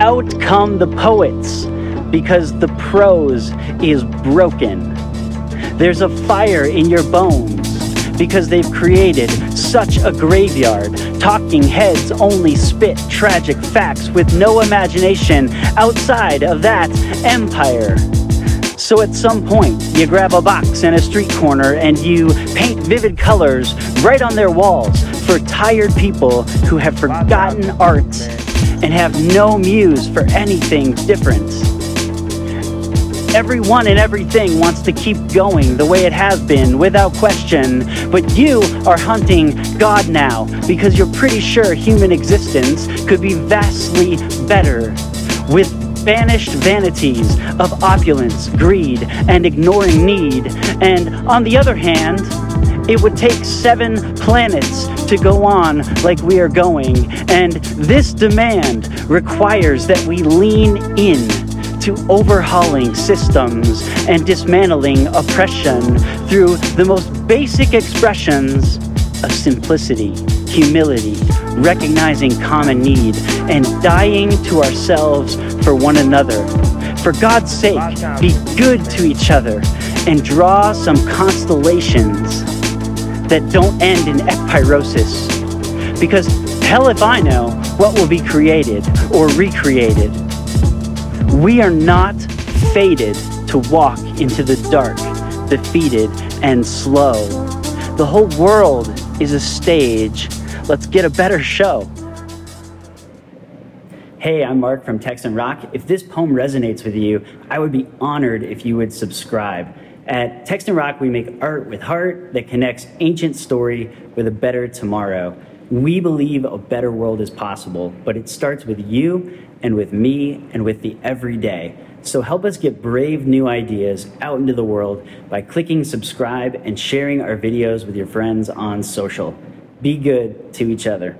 out come the poets because the prose is broken. There's a fire in your bones because they've created such a graveyard. Talking heads only spit tragic facts with no imagination outside of that empire. So at some point, you grab a box in a street corner and you paint vivid colors right on their walls for tired people who have forgotten art and have no muse for anything different. Everyone and everything wants to keep going the way it has been, without question. But you are hunting God now because you're pretty sure human existence could be vastly better with banished vanities of opulence, greed, and ignoring need. And on the other hand, it would take seven planets to go on like we are going. And this demand requires that we lean in to overhauling systems and dismantling oppression through the most basic expressions of simplicity, humility, recognizing common need, and dying to ourselves for one another. For God's sake, be good to each other and draw some constellations that don't end in ekpyrosis. Because hell if I know what will be created or recreated. We are not fated to walk into the dark, defeated and slow. The whole world is a stage. Let's get a better show. Hey, I'm Mark from Text and Rock. If this poem resonates with you, I would be honored if you would subscribe. At Text and Rock, we make art with heart that connects ancient story with a better tomorrow. We believe a better world is possible, but it starts with you and with me and with the everyday. So help us get brave new ideas out into the world by clicking subscribe and sharing our videos with your friends on social. Be good to each other.